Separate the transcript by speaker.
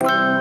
Speaker 1: you